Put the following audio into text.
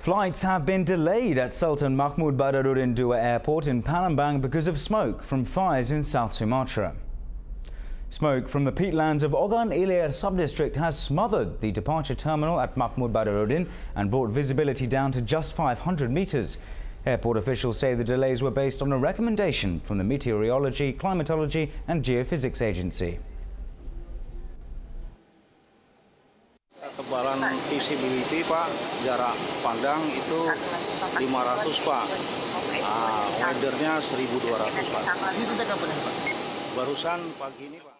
Flights have been delayed at Sultan Mahmud Badaruddin Dua Airport in Palembang because of smoke from fires in South Sumatra. Smoke from the peatlands of Ogan Ilir sub-district has smothered the departure terminal at Mahmud Badaruddin and brought visibility down to just 500 metres. Airport officials say the delays were based on a recommendation from the Meteorology, Climatology and Geophysics Agency. Kebalan visibility Pak, jarak pandang itu 500 Pak. Nah, weathernya 1200 Pak. Ini sejak kapan Pak? Barusan pagi ini Pak.